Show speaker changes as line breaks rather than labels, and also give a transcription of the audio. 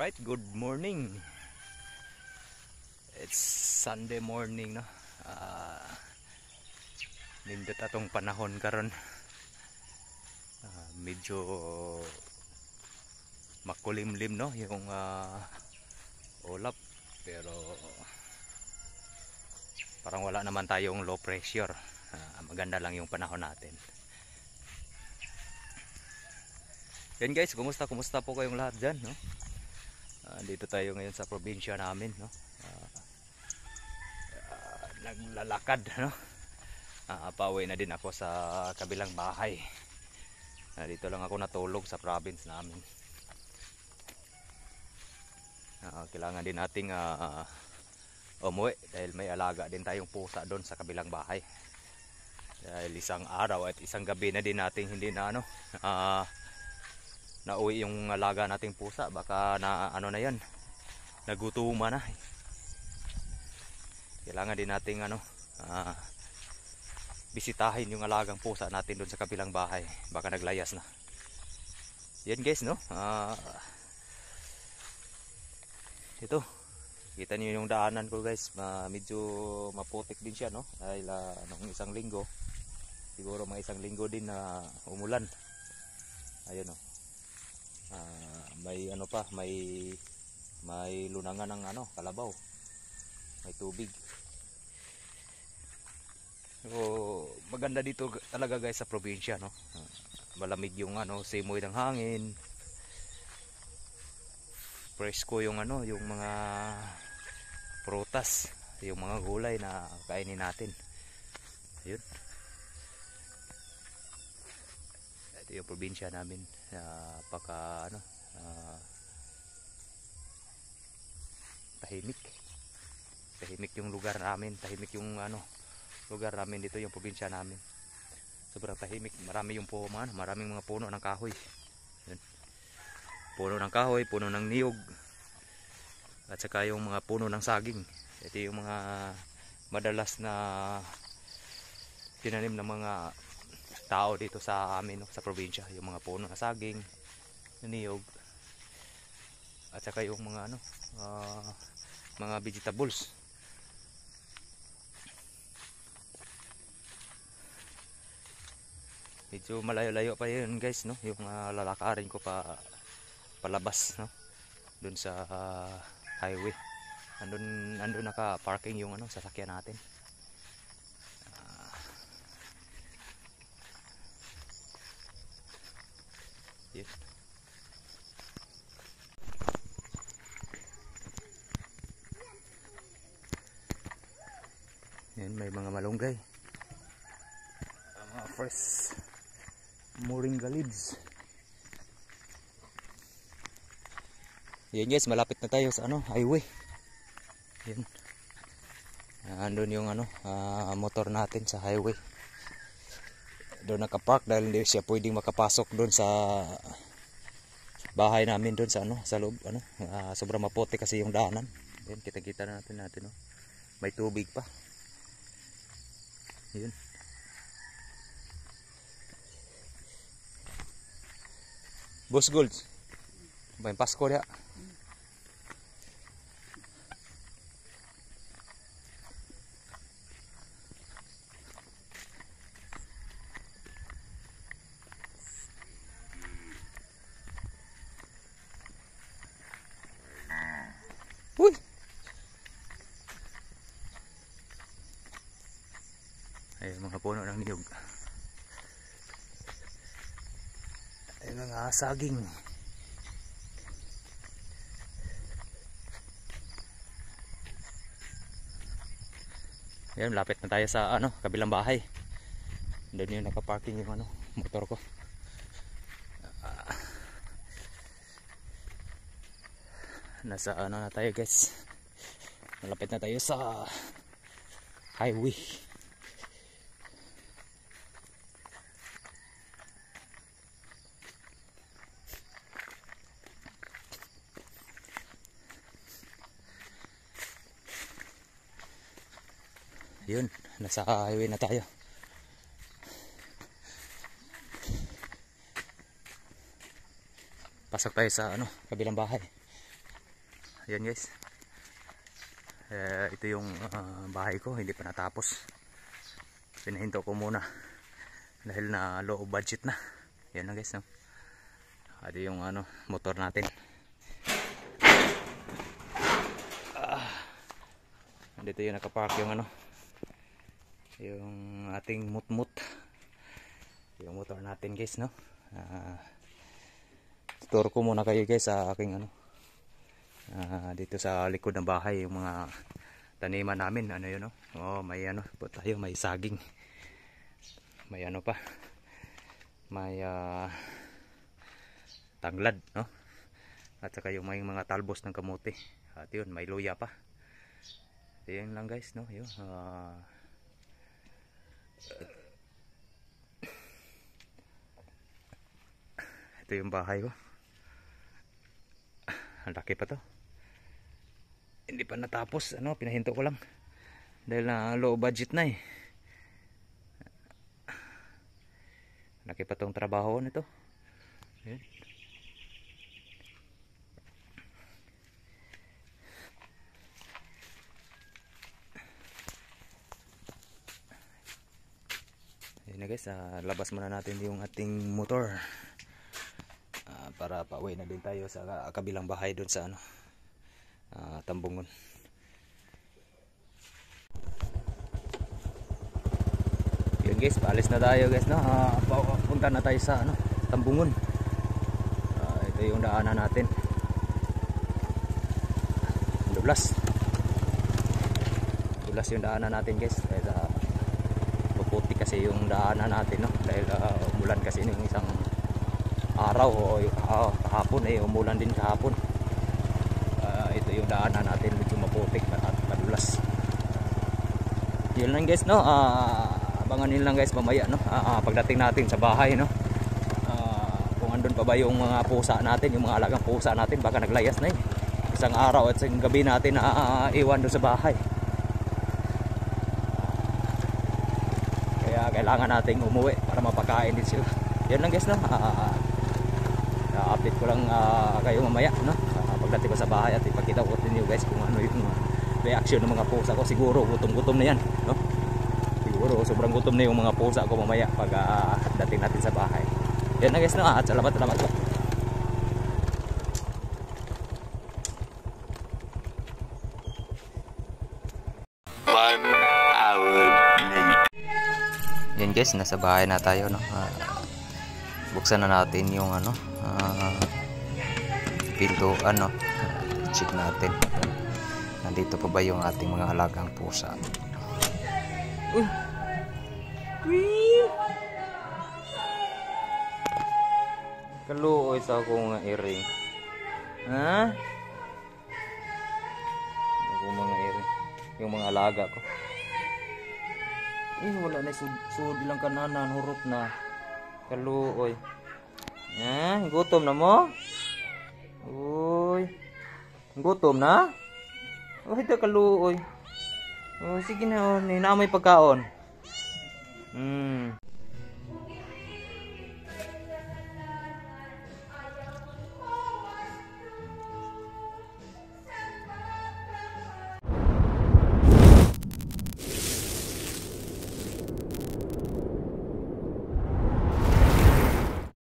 Alright, good morning. It's Sunday morning, no? Ah, nindot atong panahon karon. Ah, medyo makulimlim, no? Yung ah, ulap. Pero parang wala naman tayong low pressure. Ah, maganda lang yung panahon natin. Yan guys, kumusta? Kumusta po kayong lahat dyan, no? Ah, dito tayo ngayon sa probinsya namin, no? Ah, ah, naglalakad, no? Ah, pauwi na din ako sa kabilang bahay. Ah, dito lang ako natulog sa province namin. Ah, kailangan din nating ah, umuwi dahil may alaga din tayong pusa doon sa kabilang bahay. Dahil isang araw at isang gabi na din nating hindi na ano, ah, nauwi yung alaga nating pusa. Baka na ano na yan nagutuma na. Kailangan din nating ano ah, bisitahin yung alagang pusa natin doon sa kabilang bahay. Baka naglayas na. Yan guys no? Ah, ito. Kita niyo yung daanan ko guys. Ah, medyo maputik din siya no? Dahil ah, nung isang linggo siguro mga isang linggo din na umulan. Ayun no Ah, may ano pa may may lunangan ng ano kalabaw. May tubig. So maganda dito talaga guys sa probinsya no? Ah, malamig yung ano simoy ng hangin. Presko yung ano yung mga prutas yung mga gulay na kainin natin. Ayun ito yung probinsya namin uh, paka ano ah, tahimik. Tahimik yung lugar namin tahimik yung ano lugar namin dito yung probinsya namin. Sobrang tahimik marami yung po ano, maraming mga puno ng kahoy. Yun. puno ng kahoy puno ng niyog at saka yung mga puno ng saging. Ito yung mga madalas na tinanim ng mga tao dito sa amin no, sa probinsya. Yung mga puno ng saging niyog at saka yung mga ano ah, mga vegetables. Medyo malayo-layo pa yun guys no? Yung ah, lalakarin ko pa palabas no? Dun sa ah, highway. Andun andun naka parking yung ano sasakyan natin Yan, may mga malunggay. Mga fresh moringa leaves. Yan guys, malapit na tayo sa ano, highway. Yan. Andun yung ano, ah, motor natin sa highway. Doon nakapark dahil hindi siya pwedeng makapasok doon sa bahay namin doon sa ano, sa loob, ano, ah, sobrang maputi kasi yung daanan. Yan, kita-kita na natin natin, no. May tubig pa. Yun. Boss Gold. May Pasko dia. Uy. Ay, mga puno ng niyog. Ay, mga saging. Yan, lapit na tayo sa ano, kabilang bahay. Doon yung nakaparking yung ano, motor ko. Ah. Nasa ano na tayo guys. Malapit na tayo sa highway. Yun, nasa highway na tayo. Pasok tayo sa ano, kabilang bahay. Yan guys. Eh, ito yung ah, bahay ko, hindi pa natapos. Pinahinto ko muna. Dahil na low budget na. Yan na guys. No? Ito yung ano, motor natin. Ah, dito yung nakapark yung ano. Yung ating mutmut. Yung motor natin guys. No? Ah, store ko muna kayo guys sa aking ano Ah, dito sa likod ng bahay yung mga taniman namin. Ano yun no? Oh may ano po tayo may saging. May ano pa. May ah, tanglad no? At saka yung may mga talbos ng kamote. At yun may luya pa. Yun lang guys no? Yun ah, ito yung bahay ko. Ang laki pa to. Hindi pa natapos ano pinahinto ko lang. Dahil na low budget na eh. Laki pa tong trabaho nito. Ayan. Ayan na guys, ah, labas muna natin yung ating motor Ah, para pauwi na din tayo sa ka- kabilang bahay doon sa ano ah, Tambungon. Yun guys, paalis na tayo guys no. Pa- punta na tayo sa ano, Tambungon. Ah, ito yung daanan natin. Dublas. Dublas yung daanan natin guys. Dahil uh, maputi kasi yung daanan natin no. Dahil ah, umulan kasi ng isang araw o uh, kahapon eh umulan din kahapon. Ah, ito yung daanan natin medyo maputik at madulas. Yun lang guys no? Ah, abangan nyo lang guys mamaya no? Ah, ah, pagdating natin sa bahay no? Ah, kung andun pa ba yung mga pusa natin yung mga alagang pusa natin baka naglayas na eh. Isang araw at isang gabi natin na ah, iwan doon sa bahay. Kaya kailangan nating umuwi para mapakain din sila. Yun lang guys no? Ah, update ko lang ah, kayo mamaya no? Ah, pagdating ko sa bahay at ipakita ko din guys kung ano yung ah, reaction ng mga pusa ko. Siguro gutom-gutom na yan no? Siguro sobrang gutom na yung mga pusa ko mamaya pag ah, dating natin sa bahay. Yan na guys no? At salamat salamat po.
One hour later.
yan guys nasa bahay na tayo no? Ah, buksan na natin yung ano ah, pintuan no Ah, check natin nandito pa ba yung ating mga alagang pusa Uy! Kaluoy sa ako nga iring. Ha? Ako mga iring. Yung mga alaga ko. Eh, wala na sud, sud ilang kananan, hurot na. Kaluoy. Ha? Gutom na mo? Uy. Gutom na? Oh, ito kaluoy. Oh, sige na, oh. Ni- Naamay pagkaon. Hmm.